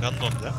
Гандон, да?